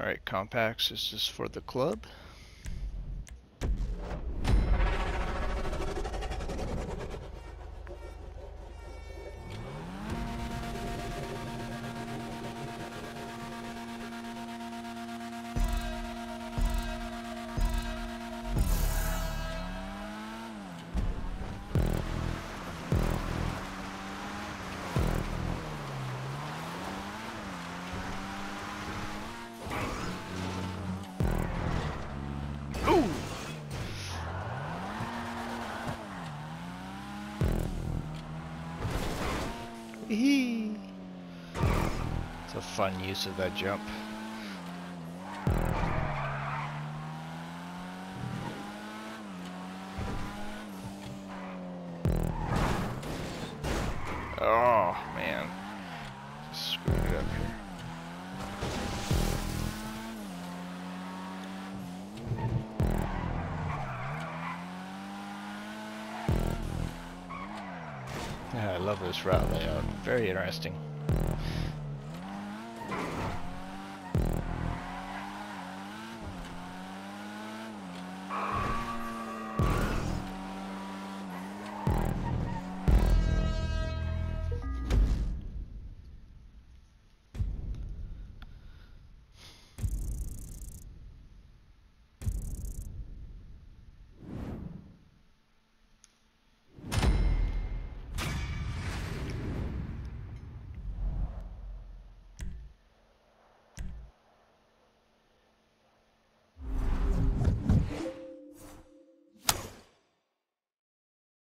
Alright, compacts, this is for the club. It's a fun use of that jump. Oh man, Just screwed it up here. Yeah, I love this route layout. Very interesting.